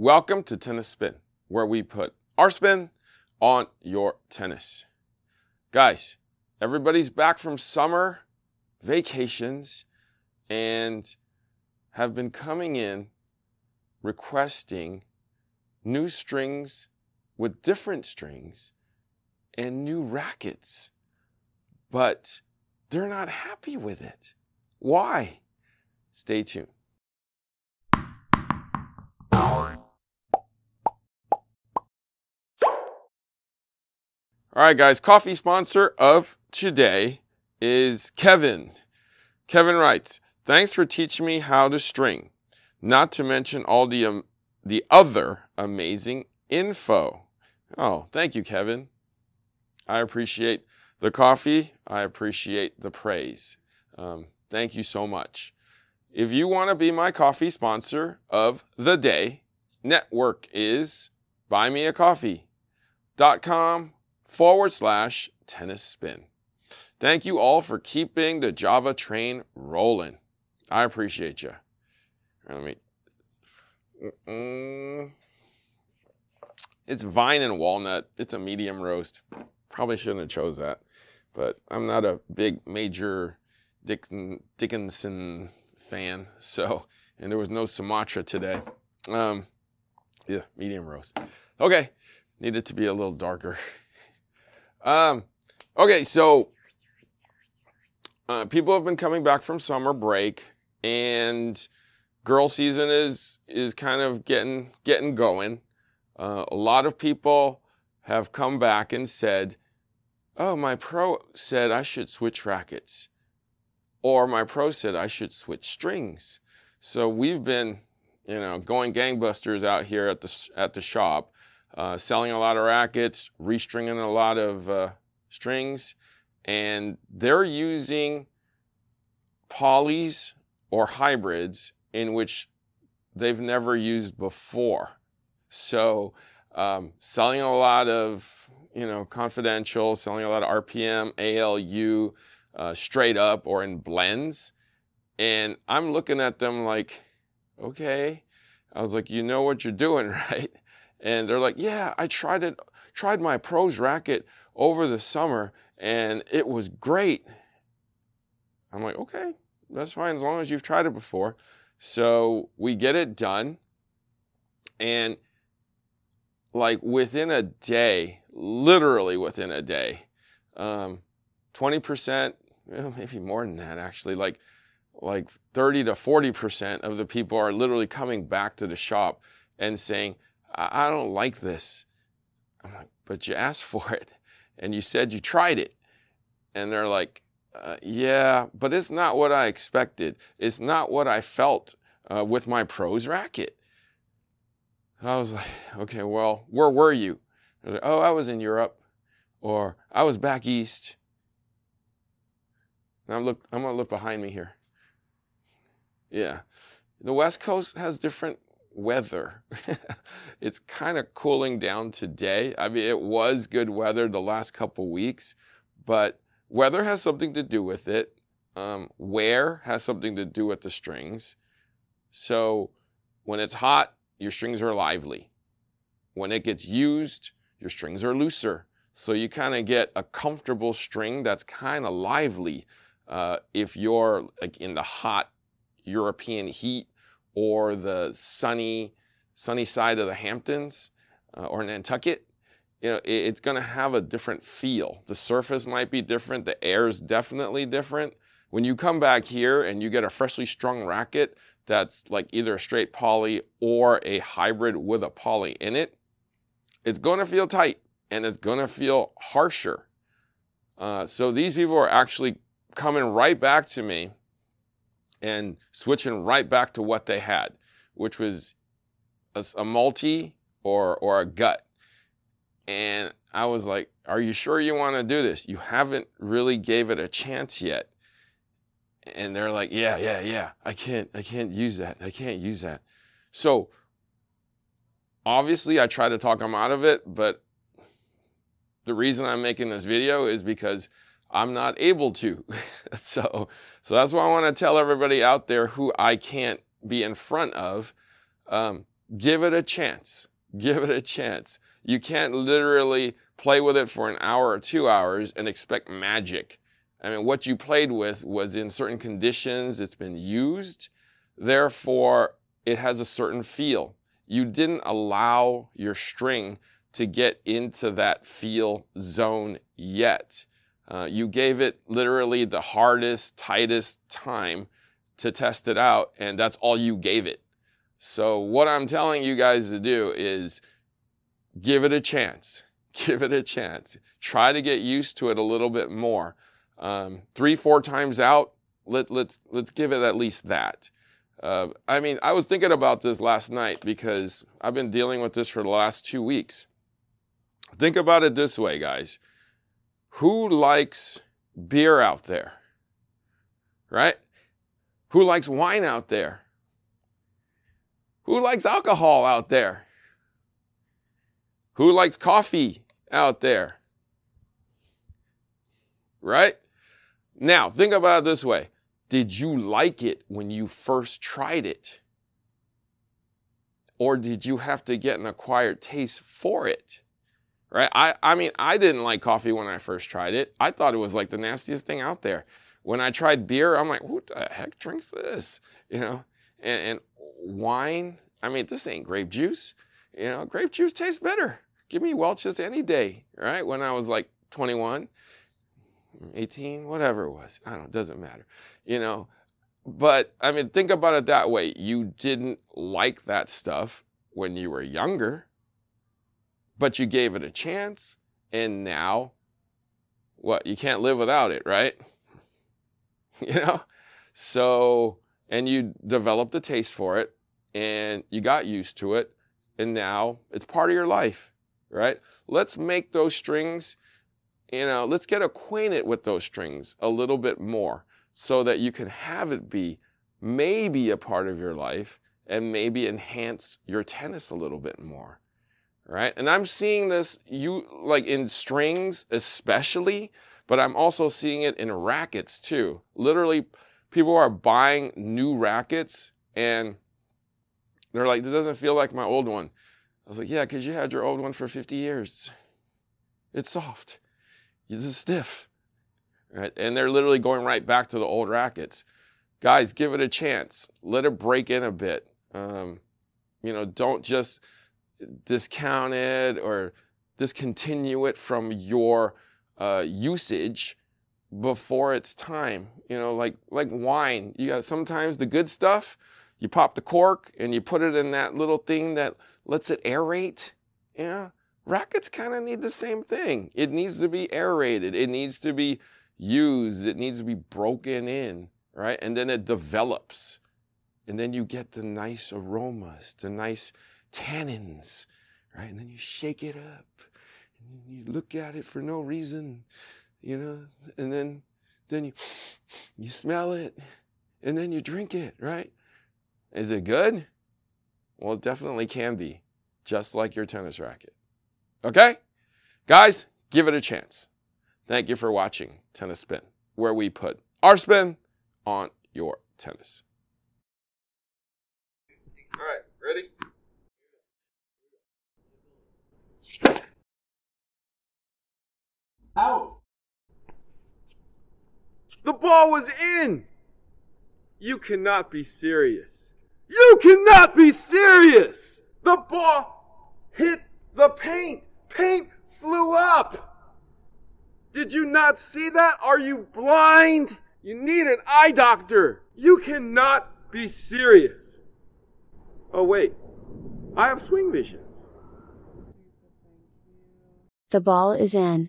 Welcome to Tennis Spin, where we put our spin on your tennis. Guys, everybody's back from summer vacations and have been coming in requesting new strings with different strings and new rackets, but they're not happy with it. Why? Stay tuned. All right, guys, coffee sponsor of today is Kevin. Kevin writes, Thanks for teaching me how to string, not to mention all the, um, the other amazing info. Oh, thank you, Kevin. I appreciate the coffee. I appreciate the praise. Um, thank you so much. If you want to be my coffee sponsor of the day, network is buymeacoffee.com forward slash tennis spin. Thank you all for keeping the Java train rolling. I appreciate you. Let me. It's vine and walnut. It's a medium roast. Probably shouldn't have chose that, but I'm not a big major Dickon, Dickinson fan. So, and there was no Sumatra today. Um, yeah, medium roast. Okay, needed to be a little darker. Um, okay, so uh, people have been coming back from summer break, and girl season is is kind of getting getting going. Uh, a lot of people have come back and said, "Oh, my pro said I should switch rackets," or "My pro said I should switch strings." So we've been, you know, going gangbusters out here at the at the shop, uh, selling a lot of rackets, restringing a lot of uh, strings, and they're using polys or hybrids in which they've never used before. So, um, selling a lot of, you know, confidential, selling a lot of RPM, ALU, uh, straight up or in blends. And I'm looking at them like, okay. I was like, you know what you're doing, right? And they're like, yeah, I tried it, tried my pros racket over the summer and it was great. I'm like, okay, that's fine as long as you've tried it before. So we get it done. And like within a day, literally within a day, um, 20%, well, maybe more than that actually, like like 30 to 40% of the people are literally coming back to the shop and saying, I, I don't like this. I'm like, but you asked for it and you said you tried it. And they're like, uh, yeah, but it's not what I expected. It's not what I felt uh, with my pros racket. I was like, okay, well, where were you? Like, oh, I was in Europe, or I was back east. And I'm look, I'm gonna look behind me here. Yeah, the West Coast has different weather. it's kind of cooling down today. I mean, it was good weather the last couple weeks, but weather has something to do with it. Um, wear has something to do with the strings. So when it's hot, your strings are lively. When it gets used, your strings are looser. So you kind of get a comfortable string that's kind of lively. Uh, if you're like in the hot European heat or the sunny sunny side of the Hamptons uh, or Nantucket, you know, it, it's going to have a different feel. The surface might be different. The air is definitely different. When you come back here and you get a freshly strung racket that's like either a straight poly or a hybrid with a poly in it, it's going to feel tight and it's going to feel harsher. Uh, so these people are actually coming right back to me and switching right back to what they had, which was a, a multi or or a gut. And I was like, "Are you sure you want to do this? You haven't really gave it a chance yet." And they're like, "Yeah, yeah, yeah. I can't I can't use that. I can't use that." So obviously I try to talk them out of it, but the reason I'm making this video is because I'm not able to. so, so that's why I want to tell everybody out there who I can't be in front of. Um, give it a chance. Give it a chance. You can't literally play with it for an hour or two hours and expect magic. I mean, what you played with was in certain conditions, it's been used, therefore, it has a certain feel. You didn't allow your string to get into that feel zone yet. Uh, you gave it literally the hardest, tightest time to test it out, and that's all you gave it. So, what I'm telling you guys to do is give it a chance. Give it a chance. Try to get used to it a little bit more. Um, three, four times out, let, let's, let's give it at least that. Uh, I mean, I was thinking about this last night because I've been dealing with this for the last two weeks. Think about it this way, guys. Who likes beer out there? Right? Who likes wine out there? Who likes alcohol out there? Who likes coffee out there? Right? Now, think about it this way. Did you like it when you first tried it? Or did you have to get an acquired taste for it? Right? I, I mean, I didn't like coffee when I first tried it. I thought it was like the nastiest thing out there. When I tried beer, I'm like, who the heck drinks this? You know? And, and wine, I mean, this ain't grape juice. You know, grape juice tastes better. Give me Welch's any day, right? When I was like 21, 18, whatever it was. I don't know, it doesn't matter. You know, but I mean, think about it that way. You didn't like that stuff when you were younger, but you gave it a chance, and now what? You can't live without it, right? you know? So, and you developed a taste for it, and you got used to it, and now it's part of your life, right? Let's make those strings you know, let's get acquainted with those strings a little bit more so that you can have it be maybe a part of your life and maybe enhance your tennis a little bit more. Right? And I'm seeing this you like in strings especially, but I'm also seeing it in rackets too. Literally people are buying new rackets and they're like, this doesn't feel like my old one. I was like, yeah, because you had your old one for 50 years. It's soft. This is stiff. Right? And they're literally going right back to the old rackets. Guys, give it a chance. Let it break in a bit. Um, you know, don't just discount it or discontinue it from your uh, usage before it's time. You know, like like wine. You got sometimes the good stuff. You pop the cork and you put it in that little thing that lets it aerate. Yeah, Rackets kind of need the same thing. It needs to be aerated. It needs to be used. It needs to be broken in, right? And then it develops. And then you get the nice aromas, the nice tannins, right? And then you shake it up. And you look at it for no reason, you know? And then then you you smell it and then you drink it, right? Is it good? Well, it definitely can be, just like your tennis racket. Okay? Guys, give it a chance. Thank you for watching Tennis Spin, where we put our spin on your tennis. All right, ready? Out. The ball was in. You cannot be serious. You cannot be serious. The ball hit the paint paint flew up. Did you not see that? Are you blind? You need an eye doctor. You cannot be serious. Oh, wait. I have SwingVision. The ball is in.